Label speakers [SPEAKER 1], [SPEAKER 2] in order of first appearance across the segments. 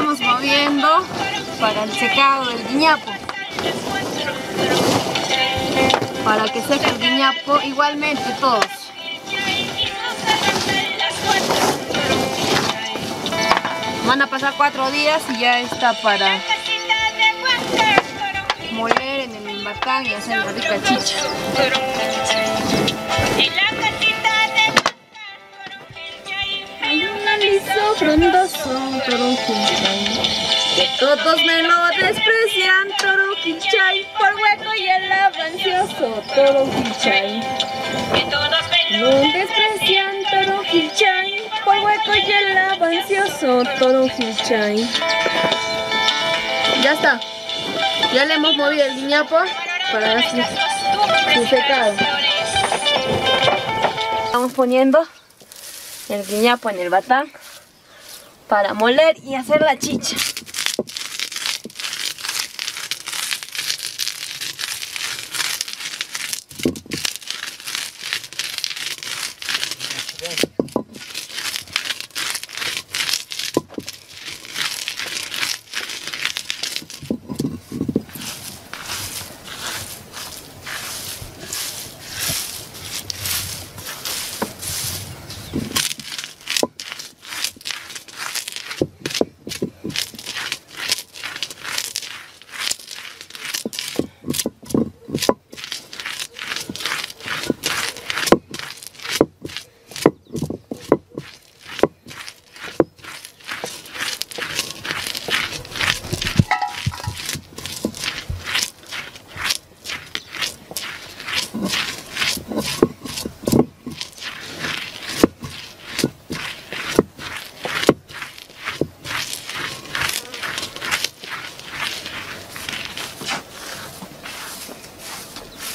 [SPEAKER 1] estamos moviendo para el secado del guiñapo. Para que seque el guiñapo igualmente todos. Van a pasar cuatro días y ya está para moler en el batán y hacer la rica chicha. Frondoso, que todos me lo desprecian, Toronjilchay, por hueco y el avancioso, Toronjilchay. Lo desprecian, Toronjilchay, por hueco y el avancioso, Toronjilchay. Ya está. Ya le hemos movido el guiñapo para su, su secado. Estamos poniendo el guiñapo en el batán para moler y hacer la chicha.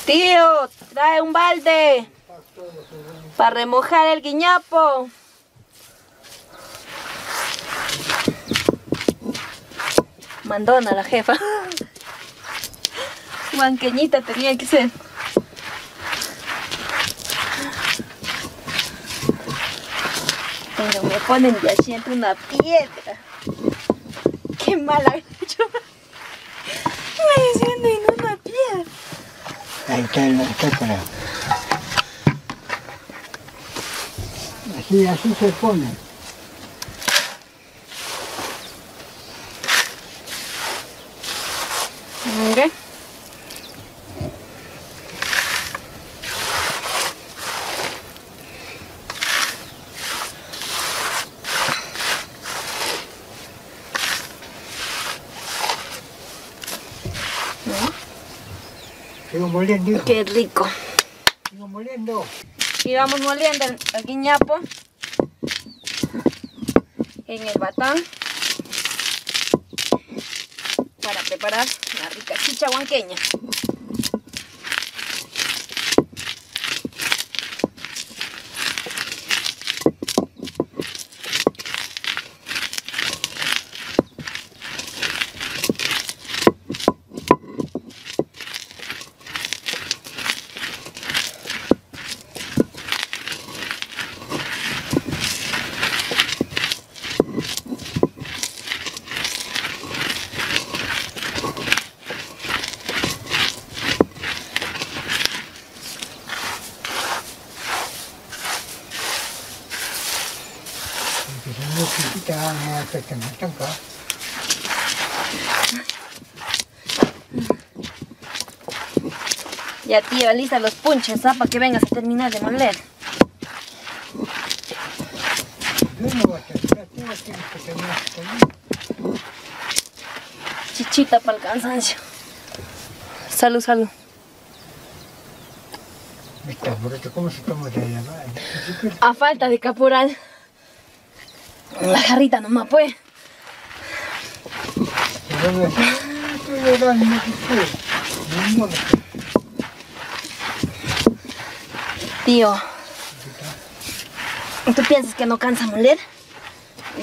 [SPEAKER 1] Tío, trae un balde para remojar el guiñapo. Mandona la jefa. Banqueñita tenía que ser. Pero me ponen de asiento una piedra. Qué mala. Me siento en una piedra.
[SPEAKER 2] Ahí está el para. Así, así se pone.
[SPEAKER 1] Mire.
[SPEAKER 2] Sigo moliendo, hijo.
[SPEAKER 1] Qué rico.
[SPEAKER 2] Sigo moliendo.
[SPEAKER 1] Y vamos moliendo el, el guiñapo en el batán para preparar la rica chicha huanqueña. Ya tío, lista los punches, ¿ah? Para que vengas a terminar de moler. Chichita para el cansancio. Salud, salud.
[SPEAKER 2] Está bruto, ¿cómo se toma de mano?
[SPEAKER 1] A falta de caporal. La jarrita nomás, pues. Tío. ¿Tú piensas que no cansa moler?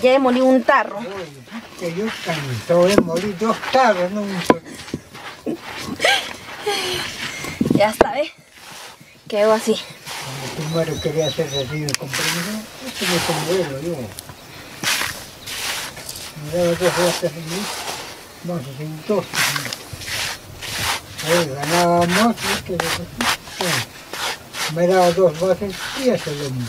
[SPEAKER 1] Ya he molido un tarro.
[SPEAKER 2] Que yo canto, he molido dos tarros, no.
[SPEAKER 1] Ya está, ¿ves? Quedó así.
[SPEAKER 2] Cuando tu madre quería hacer así de comprimido, esto me yo. Me daba dos vueltas allí, más sin dos. Ahí ganaba más que lo que bueno, Me daba dos veces y ese el hombre.